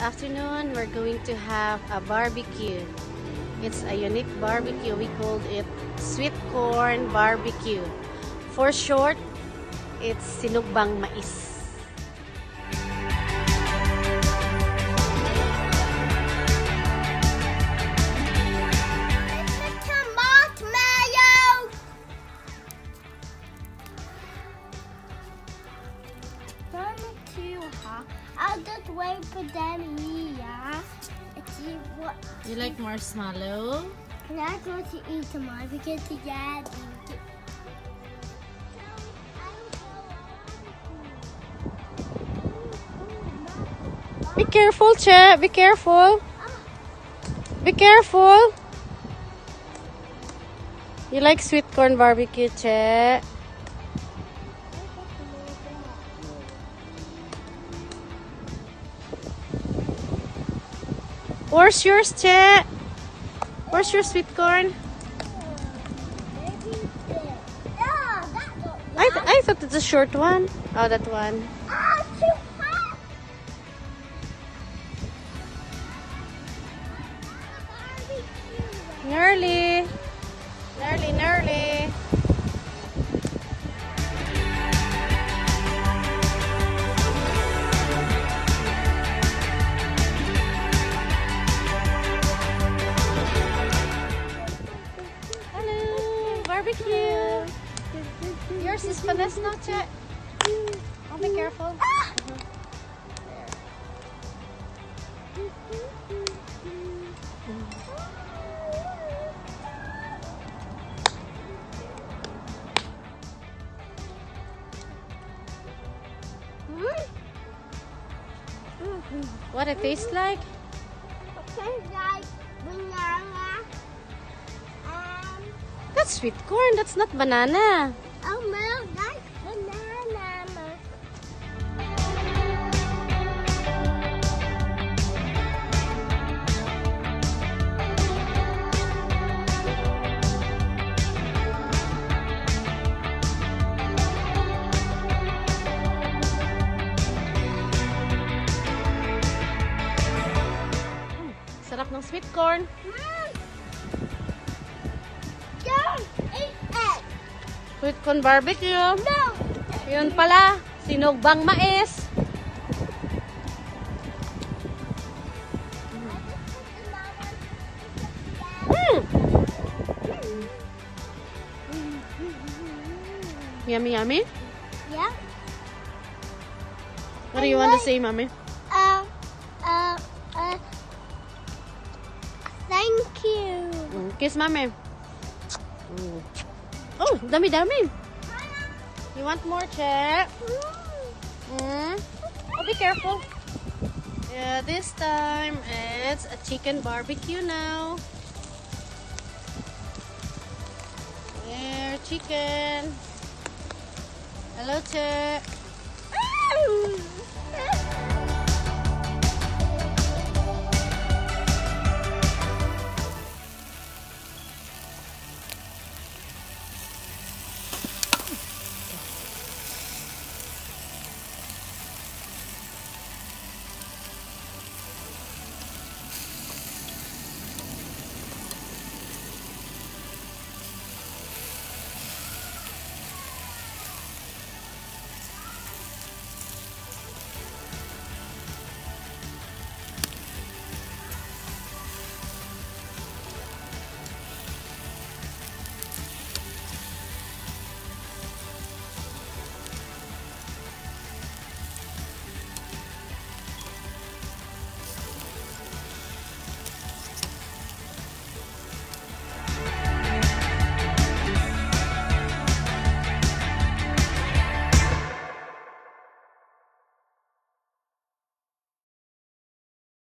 afternoon, we're going to have a barbecue. It's a unique barbecue. We called it sweet corn barbecue. For short, it's sinugbang mais. Tomato mayo. Don't too hot. I'll just wait for them here. and See what? You like marshmallow? Can I go to eat tomorrow because the dad Be careful, Che. Be careful. Be careful. You like sweet corn barbecue, Che? Where's yours, Che? Where's your sweet corn? I, th- I thought it's a short one. Oh, that one. Nearly. Nearly, nearly. Is panes noche. Oh, be careful. What it tastes like? Tastes like banana. Um, That's sweet corn. That's not banana. Oh, like banana. Sarap ng sweet corn. Sweet corn barbecue. No. Yun pala, sinugbang mais. Mm. Yummy, yummy. Yeah. What do you want to say, mommy? Uh, uh, uh. Thank you. Mm, Kiss mommy. Mm. Oh, dami, dami. You want more, Che? Mm. Oh, be careful. Yeah, this time it's a chicken barbecue now. There, chicken. Hello, Che.